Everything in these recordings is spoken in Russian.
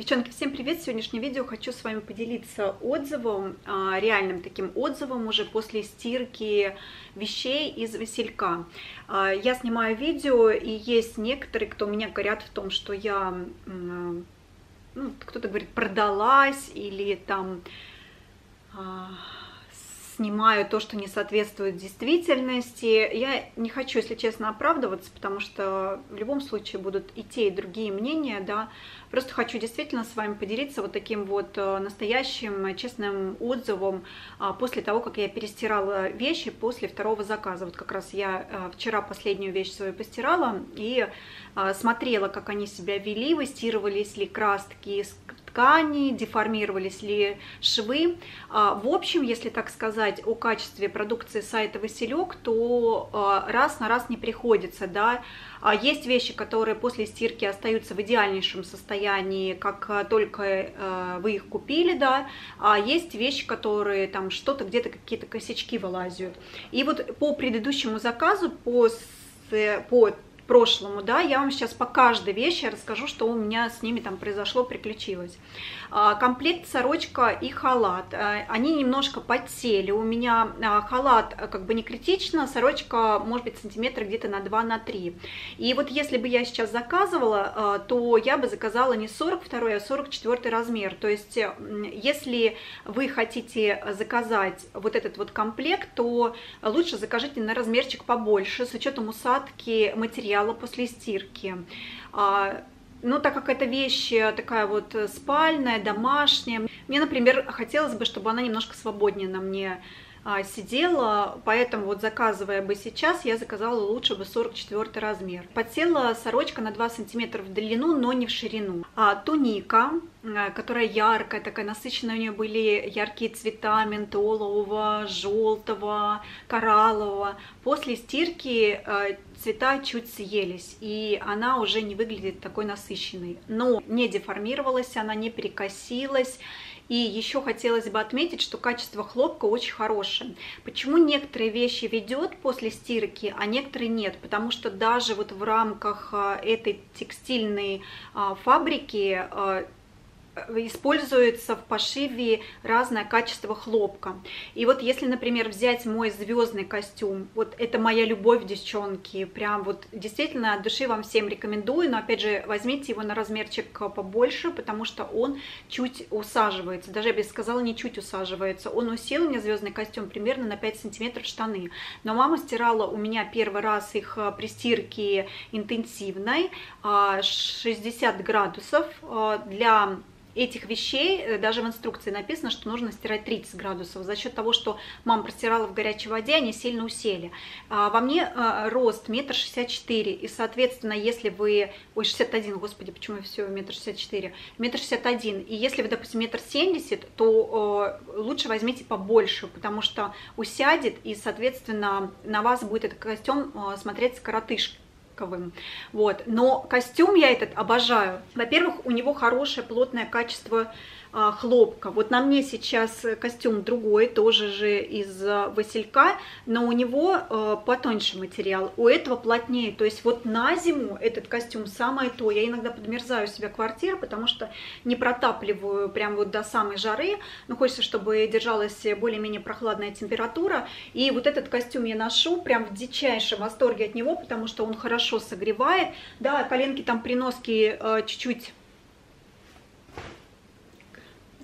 Девчонки, всем привет! Сегодняшнее видео хочу с вами поделиться отзывом, а, реальным таким отзывом уже после стирки вещей из Василька. А, я снимаю видео, и есть некоторые, кто меня горят в том, что я, ну, кто-то говорит, продалась, или там а, снимаю то, что не соответствует действительности. Я не хочу, если честно, оправдываться, потому что в любом случае будут и те, и другие мнения, да, Просто хочу действительно с вами поделиться вот таким вот э, настоящим честным отзывом а, после того, как я перестирала вещи после второго заказа. Вот как раз я э, вчера последнюю вещь свою постирала и э, смотрела, как они себя вели, выстирывались ли краски ткани, деформировались ли швы. А, в общем, если так сказать о качестве продукции сайта Василек, то раз на раз не приходится, да, а есть вещи, которые после стирки остаются в идеальнейшем состоянии, как только вы их купили, да, а есть вещи, которые там что-то где-то какие-то косячки вылазят. И вот по предыдущему заказу, по, по прошлому, да, я вам сейчас по каждой вещи расскажу, что у меня с ними там произошло, приключилось. А, комплект сорочка и халат, а, они немножко подсели, у меня а, халат как бы не критично, сорочка может быть сантиметра где-то на 2 на 3. И вот если бы я сейчас заказывала, то я бы заказала не 42, а 44 размер, то есть если вы хотите заказать вот этот вот комплект, то лучше закажите на размерчик побольше, с учетом усадки материала, материала после стирки. А, ну, так как эта вещь такая вот спальная, домашняя, мне, например, хотелось бы, чтобы она немножко свободнее на мне сидела, поэтому вот заказывая бы сейчас, я заказала лучше бы 44 размер. Подсела сорочка на 2 сантиметра в длину, но не в ширину. А туника, а, которая яркая, такая насыщенная, у нее были яркие цвета ментолового, желтого, кораллового. После стирки а, цвета чуть съелись, и она уже не выглядит такой насыщенной. Но не деформировалась, она не перекосилась, и еще хотелось бы отметить, что качество хлопка очень хорошее. Почему некоторые вещи ведет после стирки, а некоторые нет? Потому что даже вот в рамках а, этой текстильной а, фабрики а, используется в пошиве разное качество хлопка. И вот если, например, взять мой звездный костюм, вот это моя любовь, девчонки, прям вот действительно от души вам всем рекомендую, но опять же возьмите его на размерчик побольше, потому что он чуть усаживается, даже я бы сказала, не чуть усаживается, он усел у меня звездный костюм примерно на 5 сантиметров штаны, но мама стирала у меня первый раз их э, при стирке интенсивной, 60 а, градусов э, для этих вещей, э, даже в инструкции написано, что нужно стирать 30 градусов. За счет того, что мама простирала в горячей воде, они сильно усели. А, во мне а, рост метр шестьдесят четыре, и, соответственно, если вы... Ой, 61, господи, почему я все метр шестьдесят четыре? Метр шестьдесят один. И если вы, допустим, метр семьдесят, то лучше возьмите побольше, потому что усядет, и, соответственно, на вас будет этот костюм смотреться коротышкой шелковым. Вот. Но костюм я этот обожаю. Во-первых, у него хорошее плотное качество хлопка. Вот на мне сейчас костюм другой, тоже же из а, Василька, но у него а, потоньше материал, у этого плотнее. То есть вот на зиму этот костюм самое то. Я иногда подмерзаю себя квартиру, потому что не протапливаю прям вот до самой жары, но хочется, чтобы держалась более-менее прохладная температура. И вот этот костюм я ношу прям в дичайшем восторге от него, потому что он хорошо согревает. Да, коленки там при носке чуть-чуть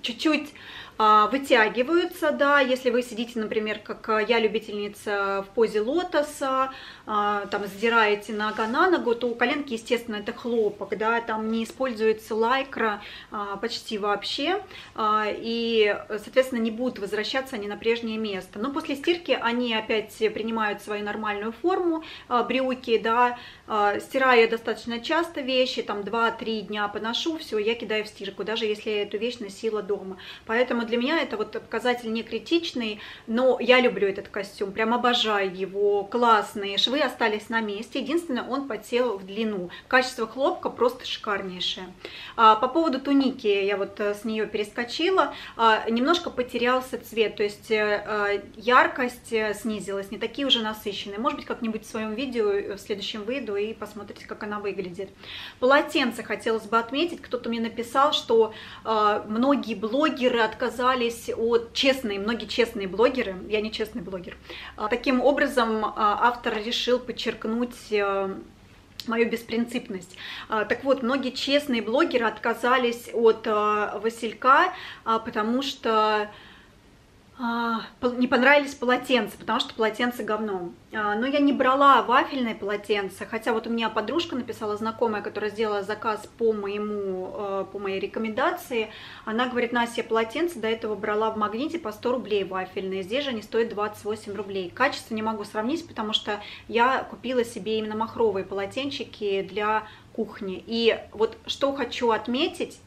чуть-чуть вытягиваются, да, если вы сидите, например, как а, я, любительница в позе лотоса, а, там сдираете нога на ногу, то у коленки, естественно, это хлопок, да, там не используется лайкра почти вообще, и, соответственно, не будут возвращаться они на прежнее место. Но после стирки они опять принимают свою нормальную форму, брюки, да, стираю я достаточно часто вещи, там 2-3 дня поношу, все, я кидаю в стирку, даже если я эту вещь носила дома. Поэтому для меня это вот показатель не критичный, но я люблю этот костюм, прям обожаю его, классные, швы остались на месте, единственное, он потел в длину. Качество хлопка просто шикарнейшее. А, по поводу туники, я вот э, с нее перескочила, а, немножко потерялся цвет, то есть э, яркость снизилась, не такие уже насыщенные. Может быть, как-нибудь в своем видео в следующем выйду и посмотрите, как она выглядит. Полотенце хотелось бы отметить, кто-то мне написал, что многие блогеры отказались от честные, многие честные блогеры, я не честный блогер. А, таким образом, а, автор решил подчеркнуть э, мою беспринципность. А, так вот, многие честные блогеры отказались от Василька, потому что не понравились полотенца, потому что полотенце говно. А, но я не брала вафельное полотенце, хотя вот у меня подружка написала, знакомая, которая сделала заказ по, моему, а, по моей рекомендации. Она говорит, Настя, полотенце до этого брала в магните по 100 рублей вафельные, здесь же они стоят 28 рублей. Качество не могу сравнить, потому что я купила себе именно махровые полотенчики для кухни. И вот что хочу отметить, а,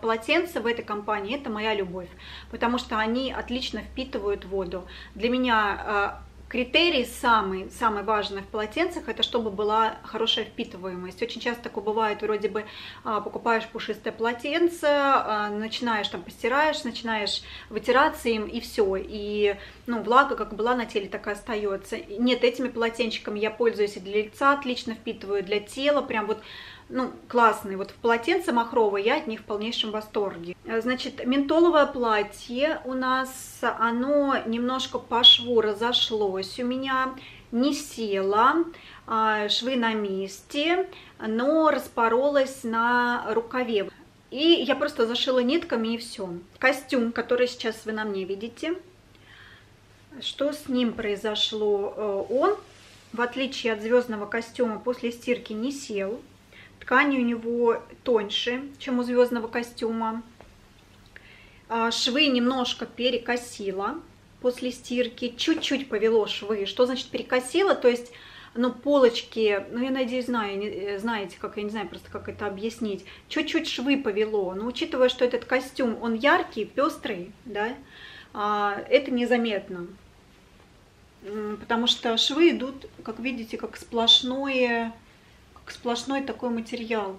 полотенца в этой компании это моя любовь, потому что они отлично впитывают воду. Для меня а, критерий самый, самый важный в полотенцах, это чтобы была хорошая впитываемость. Очень часто такое бывает, вроде бы а, покупаешь пушистое полотенце, начинаешь там постираешь, начинаешь вытираться им и все. И ну, влага как была на теле, так и остается. Нет, этими полотенчиками я пользуюсь и для лица отлично впитываю, для тела, прям вот ну, классные. Вот в полотенце махровое я от них в полнейшем восторге. Э, значит, ментоловое платье у нас, оно немножко по шву разошлось у меня, не село, а, швы на месте, но распоролось на рукаве. И я просто зашила нитками и все. Костюм, который сейчас вы на мне видите, что с ним произошло? Э, он, в отличие от звездного костюма, после стирки не сел. Ткань у него тоньше, чем у звездного костюма. А, швы немножко перекосила после стирки, чуть-чуть повело швы. Что значит перекосила? То есть, ну, полочки, ну, я надеюсь, знаю, э, знаете, как, я не знаю просто, как это объяснить. Чуть-чуть швы повело, но учитывая, что этот костюм, он яркий, пестрый, да, а, это незаметно. Потому что швы идут, как видите, как сплошное сплошной такой материал.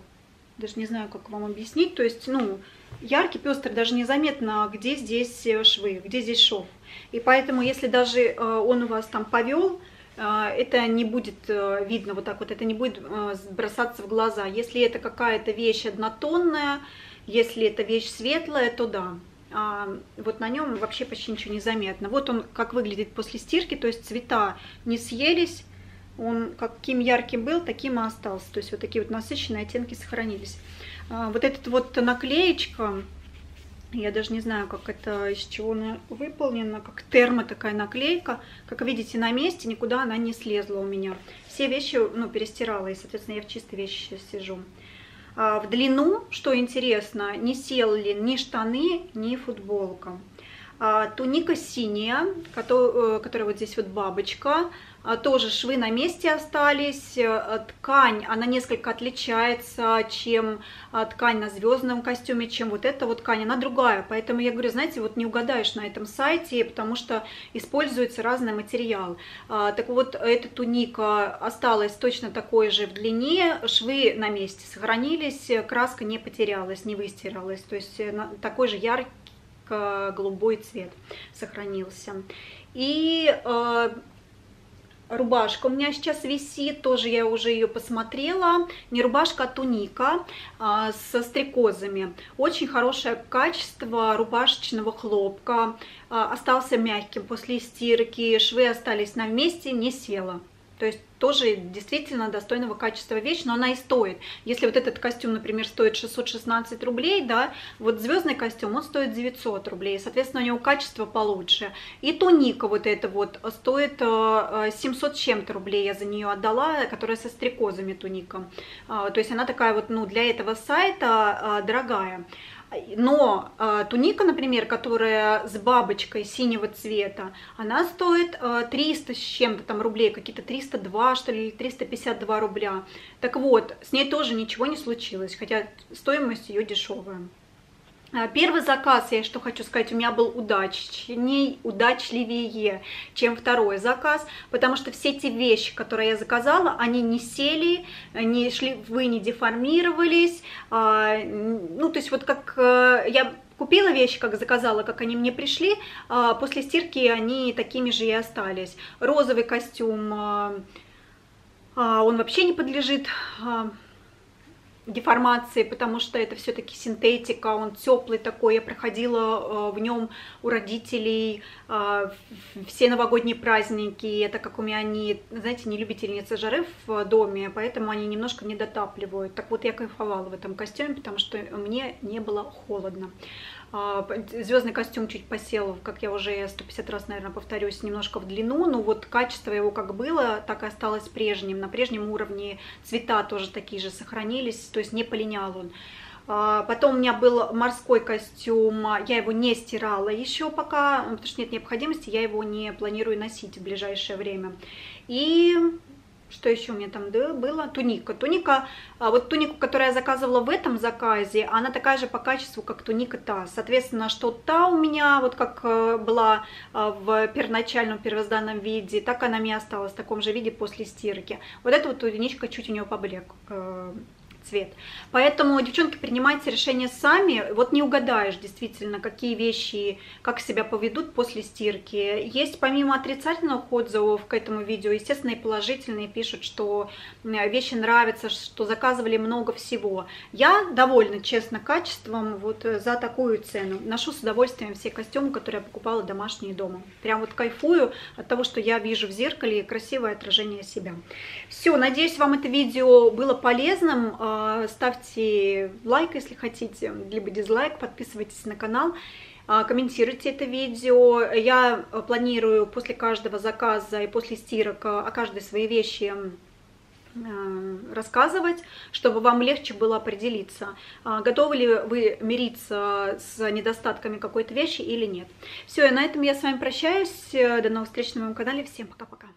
Даже не знаю, как вам объяснить. То есть, ну, яркий, пестрый, даже незаметно, где здесь э, швы, где здесь шов. И поэтому, если даже э, он у вас там повел, э, это не будет видно вот так вот, это не будет бросаться в глаза. Если это какая-то вещь однотонная, если это вещь светлая, то да. А вот на нем вообще почти ничего не заметно. Вот он как выглядит после стирки, то есть цвета не съелись, он каким ярким был, таким и остался. То есть вот такие вот насыщенные оттенки сохранились. А, вот этот вот наклеечка, я даже не знаю, как это, из чего она выполнена, как термо такая наклейка. Как видите, на месте никуда она не слезла у меня. Все вещи, ну, перестирала, и, соответственно, я в чистой вещи сейчас сижу. А в длину, что интересно, не сели ни штаны, ни футболка. А, туника синяя, э, которая вот здесь вот бабочка, тоже швы на месте остались, э, ткань, она несколько отличается, чем а, ткань на звездном костюме, чем вот эта вот ткань, она другая, поэтому я говорю, знаете, вот не угадаешь на этом сайте, потому что используется разный материал. А, так вот, эта туника осталась точно такой же в длине, швы на месте сохранились, краска не потерялась, не выстиралась, то есть э, такой же яркий голубой цвет сохранился. И э, рубашка у меня сейчас висит, тоже я уже ее посмотрела, не рубашка, а туника а, со стрекозами. Очень хорошее качество рубашечного хлопка, а, остался мягким после стирки, швы остались на месте, не села. То есть тоже действительно достойного качества вещь, но она и стоит. Если вот этот костюм, например, стоит 616 рублей, да, вот звездный костюм, он стоит 900 рублей, соответственно, у него качество получше. И туника вот эта вот стоит 700 э, чем-то рублей, я за нее отдала, которая со стрекозами туника. А, то есть она такая вот, ну, для этого сайта дорогая. Но э, туника, например, которая с бабочкой синего цвета, она стоит э, 300 с чем-то там рублей, какие-то 302, что ли, 352 рубля. Так вот, с ней тоже ничего не случилось, хотя стоимость ее дешевая. А, первый заказ, я что хочу сказать, у меня был удачней, удачливее, чем второй заказ, потому что все те вещи, которые я заказала, они не сели, не шли, вы не деформировались, а, ну, то есть вот как э, я купила вещи, как заказала, как они мне пришли, а, после стирки они такими же и остались. Розовый костюм, он вообще не подлежит деформации, потому что это все-таки синтетика, он теплый такой, я проходила э, в нем у родителей э, все новогодние праздники, это как у меня они, знаете, не любительницы жары в доме, поэтому они немножко не дотапливают. Так вот, я кайфовала в этом костюме, потому что мне не было холодно. А, Звездный костюм чуть посел, как я уже 150 раз, наверное, повторюсь, немножко в длину, но вот качество его как было, так и осталось прежним, на прежнем уровне, цвета тоже такие же сохранились, то есть не полинял он. А, потом у меня был морской костюм, я его не стирала еще пока, потому что нет необходимости, я его не планирую носить в ближайшее время. И что еще у меня там было? Туника. Туника, а вот тунику, которую я заказывала в этом заказе, она такая же по качеству, как туника та. Соответственно, что та у меня, вот как э, была э, в первоначальном первозданном виде, так она мне осталась в таком же виде после стирки. Вот эта вот туничка чуть у нее поблек э, цвет. Поэтому, девчонки, принимайте решение сами. Вот не угадаешь действительно, какие вещи, как себя поведут после стирки. Есть помимо отрицательных отзывов к этому видео, естественно, и положительные пишут, что вещи нравятся, что заказывали много всего. Я довольна, честно, качеством вот за такую цену. Ношу с удовольствием все костюмы, которые я покупала домашние дома. Прям вот кайфую от того, что я вижу в зеркале красивое отражение себя. Все, надеюсь, вам это видео было полезным а, ставьте лайк, если хотите, либо дизлайк, подписывайтесь на канал, а, комментируйте это видео. Я планирую после каждого заказа и после стирок о каждой своей вещи рассказывать, чтобы вам легче было определиться, а, готовы ли вы мириться с недостатками какой-то вещи или нет. Все, и на этом я с вами прощаюсь. До новых встреч на моем канале. Всем пока-пока.